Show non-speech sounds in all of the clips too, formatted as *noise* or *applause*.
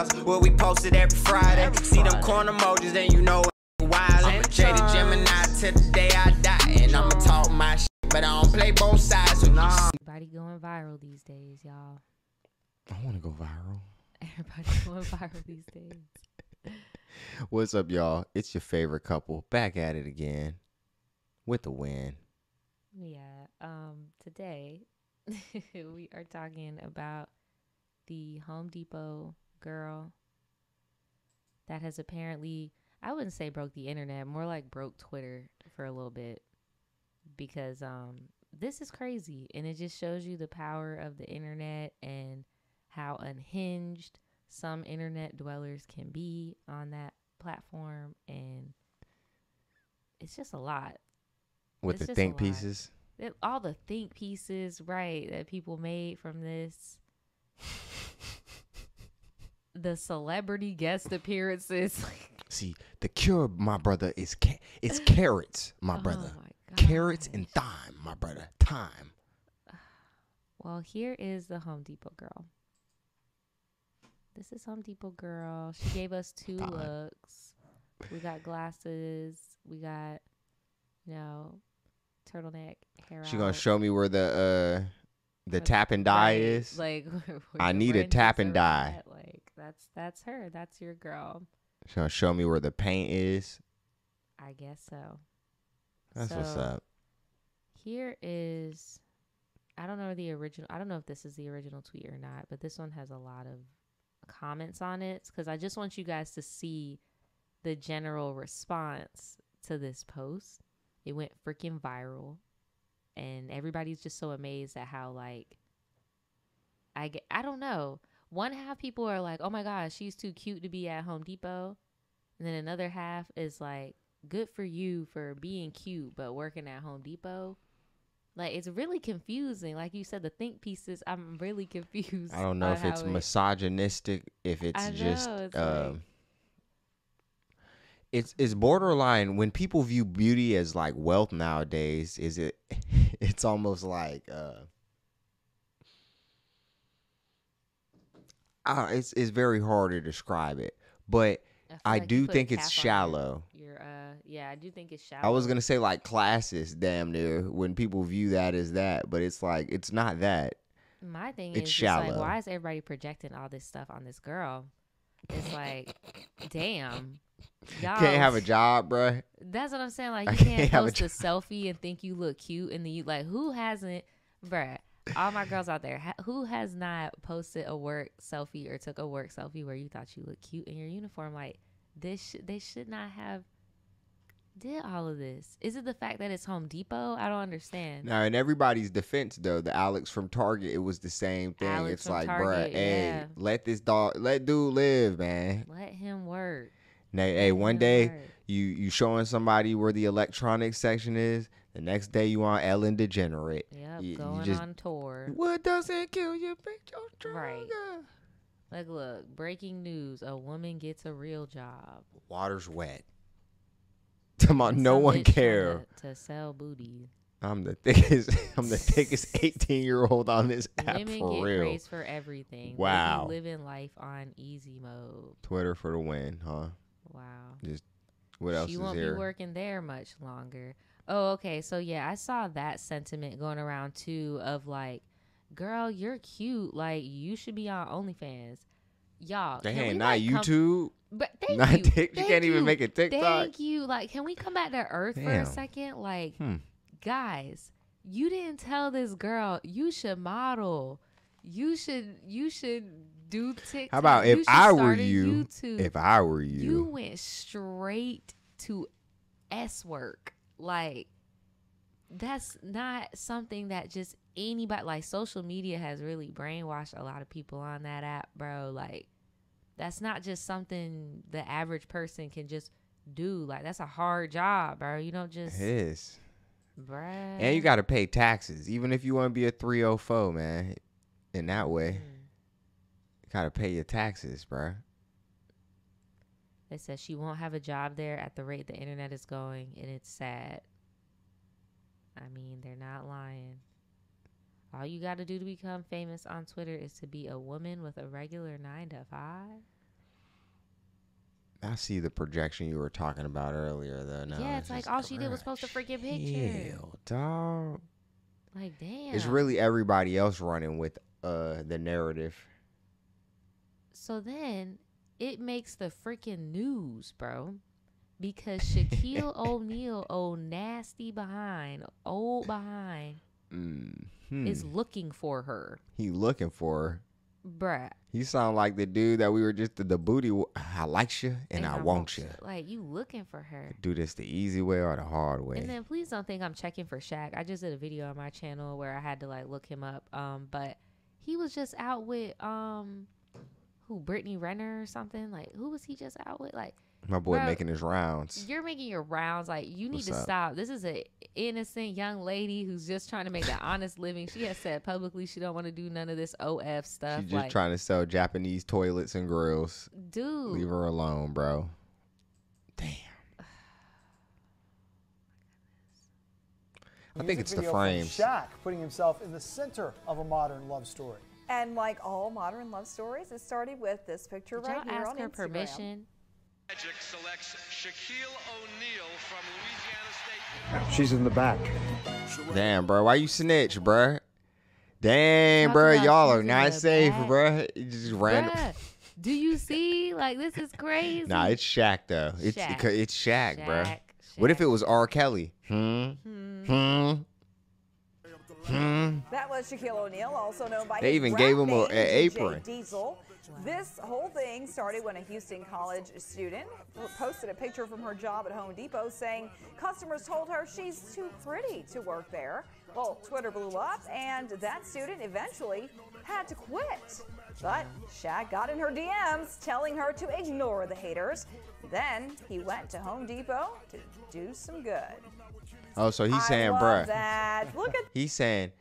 else. What we posted every Friday. See them corn emojis, then you know wild. I'm a jaded Gemini till the day I die. And I'ma talk my shit, but I don't play both sides. So nah. Everybody going viral these days, y'all. I want to go viral. Everybody *laughs* going viral these days. What's up, y'all? It's your favorite couple back at it again with the win. Yeah. Um. Today *laughs* we are talking about the Home Depot girl that has apparently I wouldn't say broke the internet, more like broke Twitter for a little bit because um this is crazy and it just shows you the power of the internet and how unhinged some internet dwellers can be on that platform and it's just a lot. With It's the think pieces. It- all the think pieces, right, that people made from this. The celebrity guest appearances. *laughs* See, the cure, my brother, is ca- it's carrots, my Oh brother. my Carrots and thyme, my brother. Thyme. *sighs* Well, here is the Home Depot girl. This is Home Depot girl. She gave us two Fine. looks. We got glasses. We got, you know, turtleneck hair. She gonna out. show me where the uh the tap and die is. Like, *laughs* I need a tap and die. That's that's her. That's your girl. She gonna show me where the paint is. I guess so. That's what's up. Here is, I don't know the original. I don't know if this is the original tweet or not, but this one has a lot of comments on it because I just want you guys to see the general response to this post. It went freaking viral, and everybody's just so amazed at how like I get. I don't know. One half people are like, "Oh my gosh, she's too cute to be at Home Depot," and then another half is like, "Good for you for being cute but working at Home Depot." Like it's really confusing. Like you said, the think pieces. I'm really *laughs* confused. I don't know if it's it- misogynistic, if it's I just it's um like- it's it's borderline when people view beauty as like wealth nowadays, is it *laughs* it's almost like uh uh, it's it's very hard to describe it. But feel I like do think it's your- shallow. Your, uh, yeah, I do think it's shallow. I was gonna say like classes, damn near, when people view that as that, but it's like it's not that. My thing It's is, just like, shallow. why is everybody projecting all this stuff on this girl? It's like, damn, *laughs* y'all Can't have a job, bruh. That's what I'm saying. Like *laughs* you can't can't have a post a, selfie and think you look cute, and then you like who hasn't, bruh? All my girls out there, who has not posted a work selfie or took a work selfie where you thought you looked cute in your uniform? Like this, sh- they should not have did all of this. Is it the fact that it's Home Depot? I don't understand. Now, in everybody's defense, though, the Alex from Target, it was the same thing. Alex it's like, bruh, hey, yeah. let this dog, let dude live, man. Let him work. Now, hey, Let one day work. you you showing somebody where the electronics section is. The next day you on Ellen DeGenerate. Yep, You- you going just- on tour. What doesn't kill you makes you stronger. Right. Like, look, breaking news: a woman gets a real job. Water's wet. *laughs* Come on, no one care. to sell booty. I'm the thickest. *laughs* I'm the thickest *laughs* 18 year old on this app Women for get real. praised for everything. Wow. living life on easy mode. Twitter for the win, huh? Wow. Just What else she won't here? be working there much longer. Oh, okay. So yeah, I saw that sentiment going around too of like, girl, you're cute. Like you should be on OnlyFans. Y'all, we, not like, come- YouTube. But *laughs* thank Not you. Tik- you can't even make a TikTok. Thank you. Like, can we come back to earth for a second? Like, Hmm. guys, you didn't tell this girl you should model. You should you should do TikTok. How about if I were you? YouTube. If I were you you, went straight to S work. Like that's not something that just anybody like social media has really brainwashed a lot of people on that app, bro. Like that's not just something the average person can just do. Like that's a hard job, bro. You don't just it is. bruh. And you got to pay taxes, even if you want to be a 304, man. In that way, Mm. you got to pay your taxes, bruh. They said she won't have a job there at the rate the internet is going, and it's sad. I mean, they're not lying. All you got to do to become famous on Twitter is to be a woman with a regular nine to five. I see the projection you were talking about earlier, though. No, Yeah, it's like all she did was post a freaking picture. chill, dog. Like, damn. It's really everybody else running with uh the narrative. So then it makes the freaking news, bro. Because Shaquille *laughs* O'Neal, oh nasty behind, old behind, Mm, is looking for her. He looking for her. Bruh. He sound like the dude that we were just the, the booty. I likes you and, I, want you. Like you looking for her. Do this the easy way or the hard way. And then please don't think I'm checking for Shaq. I just did a video on my channel where I had to like look him up. Um, but he was just out with um who Brittany Renner or something. Like who was he just out with? Like My boy Bro, making his rounds. you're making your rounds. Like you need What's to up? stop. This is an innocent young lady who's just trying to make an honest living. She has said publicly she don't want to do none of this OF stuff. She's just like, trying to sell Japanese toilets and grills. dude, Leave her alone, bro. Damn. *sighs* I think it's the video from frames. Shaq putting himself in the center of a modern love story. And like all modern love stories, it started with this picture did right y'all here ask on her Instagram. permission? Magic selects Shaquille O'Neal from Louisiana State. She's in the back. Damn, bro. Why you snitch, bro? Damn, Talk bro. Y'all are not safe, back. bro. You just random. Bruh, do you see? Like this is crazy. Nah, it's Shaq though. It's Shaq. because it's Shaq, bro. Shaq, What if it was R. Kelly? Hmm. Hmm. Hmm. Mm-hmm. That was Shaquille O'Neal, also known by They his even gave him a- name, a apron. Diesel. This whole thing started when a Houston College student posted a picture from her job at Home Depot saying customers told her she's too pretty to work there. Well, Twitter blew up, and that student eventually had to quit. But Shaq got in her DMs telling her to ignore the haters. Then he went to Home Depot to do some good. Oh, so he's I saying, bruh. that. Look at He's saying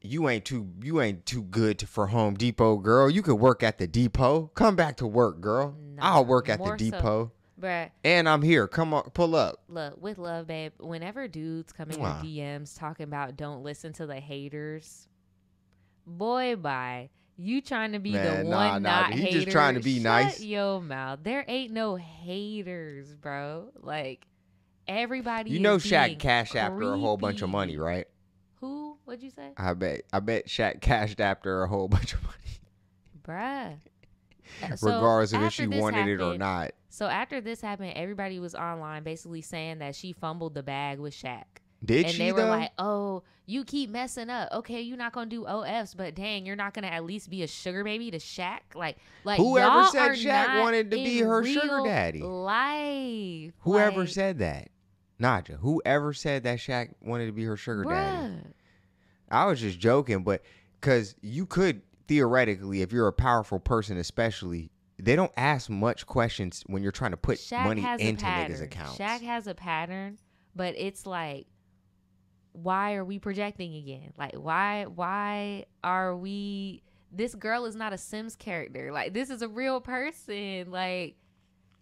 you ain't too you ain't too good for Home Depot, girl. You could work at the depot. Come back to work, girl. I'll work at the more so. depot. Bruh, And I'm here. Come on, pull up. look, with love, babe, whenever dudes come in your DMs talking about don't listen to the haters, boy, bye. You trying to be Man, the nah, one nah, not hater. just trying to be Shut nice. your mouth. There ain't no haters, bro. Like, everybody You know Shaq cashed after a whole bunch of money, right? Who? What'd you say? I bet I bet Shaq cashed after a whole *laughs* bunch of money. Bruh. Uh, *laughs* so Regardless of if she wanted it or not. So after this happened, everybody was online basically saying that she fumbled the bag with Shaq. Did and she And they were though? like, "Oh, you keep messing up. Okay, you're not gonna do OFs, but dang, you're not gonna at least be a sugar baby to Shaq. Like, like Whoever said Shaq wanted to be her sugar daddy? Life. Whoever Like, said that? Nadja, whoever said that Shaq wanted to be her sugar daddy? I was just joking, but because you could theoretically, if you're a powerful person, especially, they don't ask much questions when you're trying to put Shaq money into niggas' accounts. Shaq has a pattern, but it's like, why are we projecting again? Like, why, why are we? This girl is not a Sims character. Like, this is a real person. Like,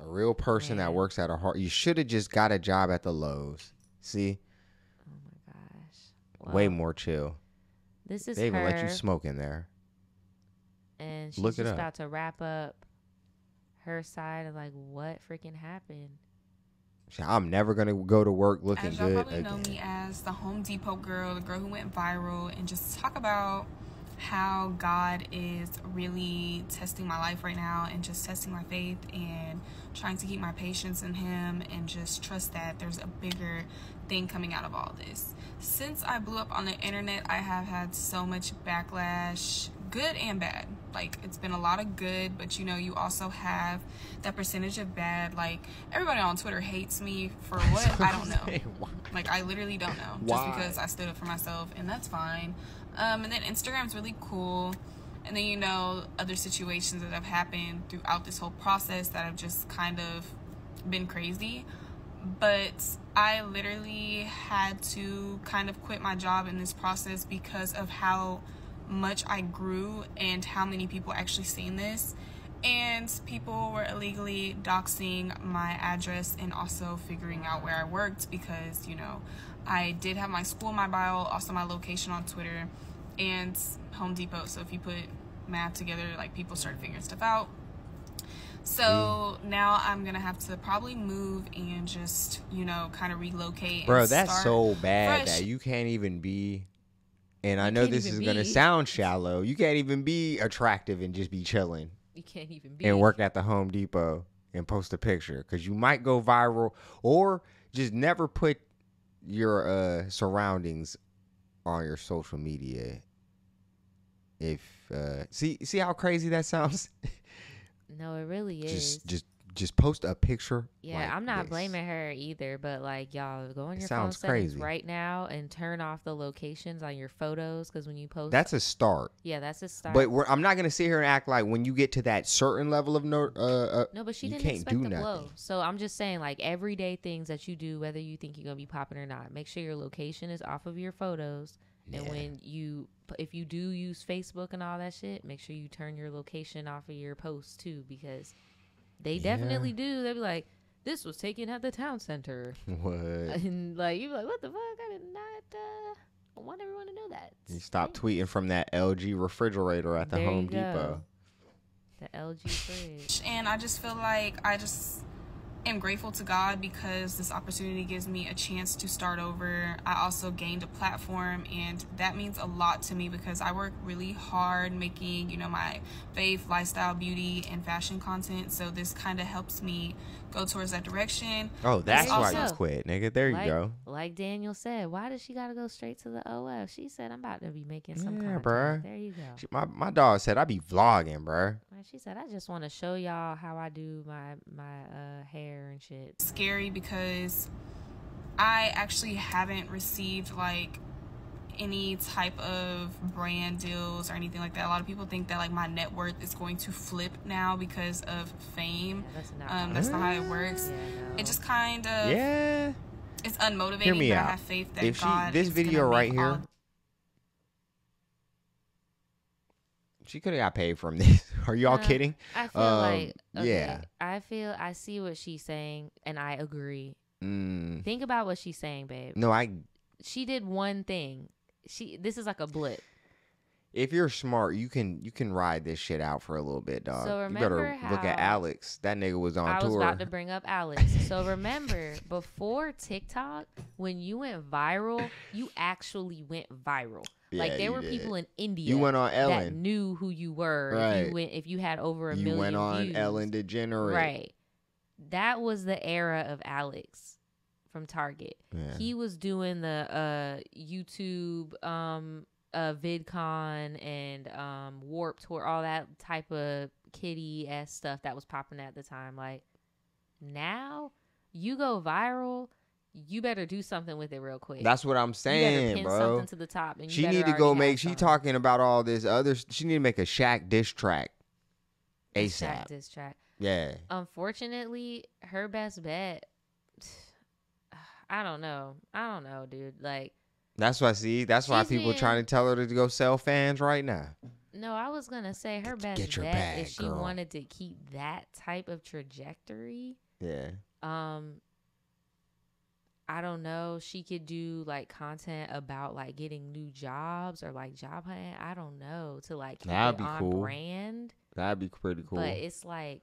a real person that works at a hard. You should have just got a job at the Lowe's. See, oh my gosh. way more chill. This is They even her, let you smoke in there. and she's Look just about to wrap up her side of like what freaking happened. I'm never gonna go to work looking As y'all good probably know me as the Home Depot girl, the girl who went viral, and just talk about how God is really testing my life right now and just testing my faith and trying to keep my patience in Him and just trust that there's a bigger thing coming out of all this. Since I blew up on the internet, I have had so much backlash, good and bad. Like, it's been a lot of good, but you know, you also have that percentage of bad. Like, everybody on Twitter hates me for *laughs* what? I don't know. Like I literally don't know. Just because I stood up for myself and that's fine. Um, and then Instagram's really cool. And then you know other situations that have happened throughout this whole process that have just kind of been crazy. But I literally had to kind of quit my job in this process because of how much I grew and how many people actually seen this. And people were illegally doxing my address and also figuring out where I worked because, you know, I did have my school my bio, also my location on Twitter, and Home Depot. So if you put math together, like people started figuring stuff out. So now I'm gonna have to probably move and just, you know, kind of relocate. Bro, and that's start so bad fresh. that you can't even be. And I know this is even gonna sound shallow. You can't even be attractive and just be chilling You can't even be. and work at the Home Depot and post a picture because you might go viral or just never put your uh, surroundings on your social media. If uh, see see how crazy that sounds, No, it really *laughs* is. just just just post a picture. Yeah, like I'm not this. blaming her either, but like y'all go on your phone settings crazy. right now and turn off the locations on your photos because when you post, That's a start. yeah, that's a start. But we're, I'm not gonna sit here and act like when you get to that certain level of no, uh, uh no, but she didn't can't expect do the nothing. blow. So I'm just saying, like everyday things that you do, whether you think you're gonna be popping or not, make sure your location is off of your photos. And when you, if you do use Facebook and all that shit, make sure you turn your location off of your posts too, because they definitely do. They'll be like, "This was taken at the town center." *laughs* what? *laughs* and like you be like, what the fuck? I did not uh, want everyone to know that. You stop tweeting from that LG refrigerator at the There Home. Depot. The LG fridge. and I just feel like I just am grateful to God because this opportunity gives me a chance to start over. I also gained a platform and that means a lot to me because I work really hard making, you know, my faith, lifestyle, beauty and fashion content. So this kind of helps me go towards that direction. Oh, that's There why you quit, nigga. There you like, go. Like Daniel said, why does she gotta go straight to the OF? She said, I'm about to be making some Yeah, content. bruh. There you go. She- My my dog said I'd be vlogging, bruh. Like, She said, I just want to show y'all how I do my my uh, hair and shit. scary because I actually haven't received like any type of brand deals or anything like that. A lot of people think that like my net worth is going to flip now because of fame. Yeah, that's not Um, how that's it not how it works. works. Yeah, no. It just kind of Yeah. It's unmotivating, Hear me but out. I have faith that If she- God this video right make all here- She could have got paid from this. *laughs* Are y'all Uh, kidding? I feel Um, like okay, yeah. I feel I see what she's saying, and I agree. Mm, Think about what she's saying, babe. no, I. She did one thing. She this is like a blip. If you're smart, you can you can ride this shit out for a little bit, dog. So you better remember look at Alex. That nigga was on I tour. was about to bring up Alex. So remember, before TikTok, when you went viral, you actually went viral. like there were did. people in India You went on Ellen. that knew who you were. If Right. you went if you had over a you million went on views. Ellen DeGeneres. Right. That was the era of Alex from Target. Yeah. He was doing the uh YouTube um uh VidCon and um Warped Tour, all that type of kitty ass stuff that was popping at the time. Like now you go viral, you better do something with it real quick. That's what I'm you saying, bro. something to the top and you She need to go make. She something. talking about all this other. She need to make a Shaq diss track. A Shaq ASAP. diss track. Yeah. unfortunately, her best bet. *sighs* I don't know. I don't know, dude. Like, That's why. See, that's why She's people being- trying to tell her to go sell fans right now. no, I was gonna say her best get your bet bag, if she girl. wanted to keep that type of trajectory. Yeah. Um, I don't know. She could do like content about like getting new jobs or like job hunting. I don't know to like keep That'd it be on cool. brand. That'd be pretty cool. But it's like,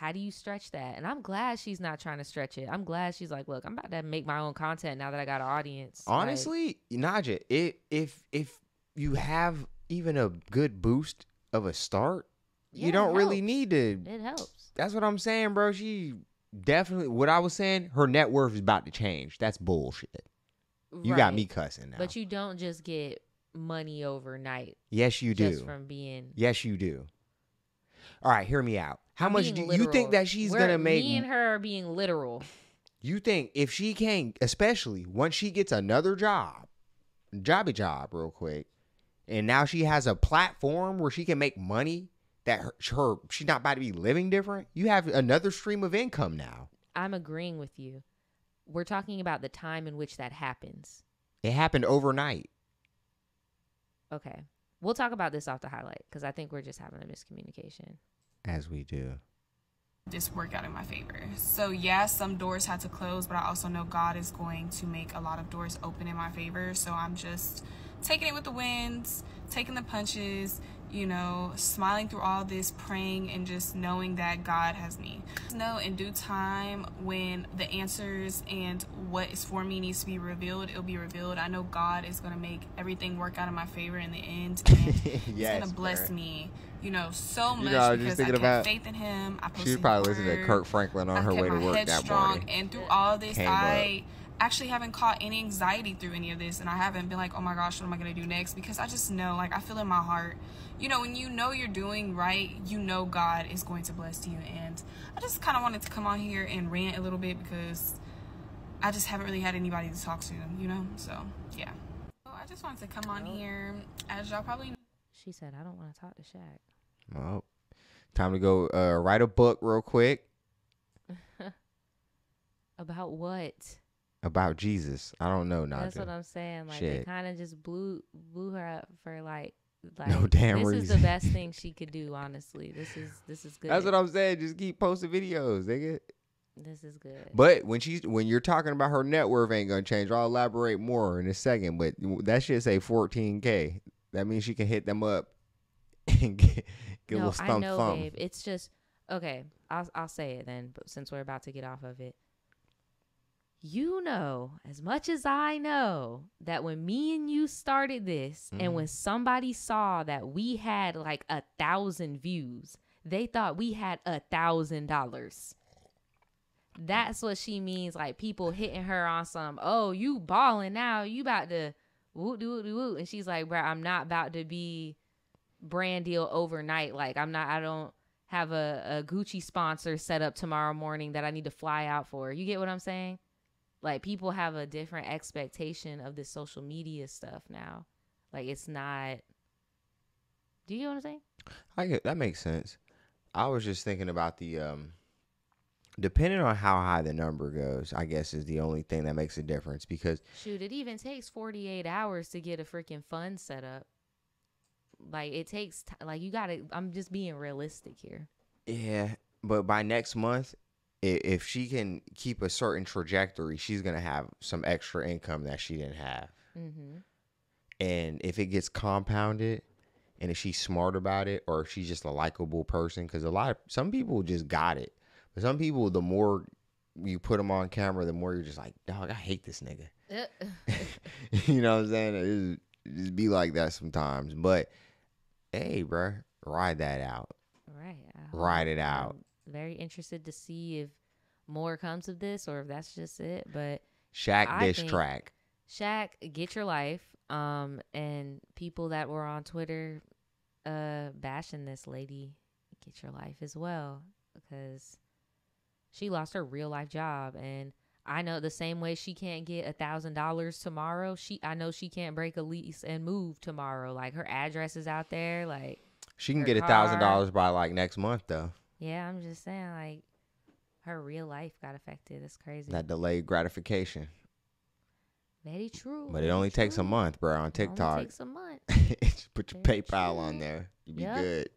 how do you stretch that? And I'm glad she's not trying to stretch it. I'm glad she's like, look, I'm about to make my own content now that I got an audience. Like, Honestly, Nadja, if if if you have even a good boost of a start, Yeah, you don't really need to. it helps. That's what I'm saying, bro. She definitely. What I was saying, her net worth is about to change. That's bullshit. You got me cussing now. But you don't just get money overnight yes, you do. just from being. Yes, you do. All right, hear me out. How I'm much do you think that she's We're- gonna make? Me and her are being literal. You think if she can, especially once she gets another job, jobby job, real quick, and now she has a platform where she can make money that her, her she's not about to be living different. You have another stream of income now. I'm agreeing with you. We're talking about the time in which that happens. It happened overnight. Okay. We'll talk about this off the highlight because I think we're just having a miscommunication. As we do. this work out in my favor. So yeah, some doors had to close, but I also know God is going to make a lot of doors open in my favor. So I'm just taking it with the winds, taking the punches, you know, smiling through all this, praying, and just knowing that God has me. Know in due time when the answers and what is for me needs to be revealed, it'll be revealed. I know God is going to make everything work out in my favor in the end. And *laughs* He's going to bless me, you know, so much know, was just because I kept about- faith in Him. I She's probably His listening to. Kirk Franklin on I her way to work that strong, morning. And through all this, Came I actually haven't caught any anxiety through any of this, and I haven't been like, oh my gosh, what am I gonna do next? Because I just know, like, I feel in my heart, you know, when you know you're doing right, you know God is going to bless you. And I just kind of wanted to come on here and rant a little bit because I just haven't really had anybody to talk to, you know. So yeah, so I just wanted to come on here, as y'all probably know. She said, I don't want to talk to Shaq. Well, time to go uh, write a book real quick *laughs* About what? About Jesus. I don't know, That's what I'm saying. Like they kind of just blew blew her up for like *laughs* like No damn this is the best *laughs* thing she could do. Honestly, this is this is good. That's what I'm saying. Just keep posting videos, nigga. This is good. But when she's when you're talking about her net worth ain't gonna change. I'll elaborate more in a second. But that should say 14k. That means she can hit them up *laughs* and get, get a no, little stump I know, thumb. babe. It's just okay. I'll I'll say it then. But since we're about to get off of it, you know as much as I know that when me and you started this, and Mm-hmm. when somebody saw that we had like a thousand views, they thought we had a thousand dollars. That's what she means. Like people hitting her on some, oh, you balling now. You about to woo doo doo woo. And she's like, bro, I'm not about to be brand deal overnight. Like I'm not I don't have a, a Gucci sponsor set up tomorrow morning that I need to fly out for. You get what I'm saying? Like people have a different expectation of this social media stuff now. Like it's not Do you get what I'm saying? I get that makes sense. I was just thinking about the um depending on how high the number goes, I guess is the only thing that makes a difference because Shoot, it even takes 48 hours to get a freaking fund set up. Like it takes t- like you got to I'm just being realistic here. yeah, but by next month if she can keep a certain trajectory, she's going to have some extra income that she didn't have. Mhm. And if it gets compounded and if she's smart about it or if she's just a likable person cuz a lot of some people just got it. But some people the more you put them on camera, the more you're just like, "Dog, I hate this nigga." *laughs* you know what I'm saying? It just, be like that sometimes. But hey, bro, ride that out. Right. Ride it out. Very interested to see if more comes of this or if that's just it. But Shaq I dish track. Shaq, get your life. Um, and people that were on Twitter, uh, bashing this lady, get your life as well because she lost her real life job, and I know the same way she can't get a thousand dollars tomorrow. She, I know she can't break a lease and move tomorrow. Like her address is out there. Like, She can get a thousand dollars by like next month though. Yeah, I'm just saying, like, her real life got affected. It's crazy. That delayed gratification. very true. But it only takes a month, bro, on TikTok. It only takes a month. Just *laughs* put your Very PayPal on there. You be Yep. good.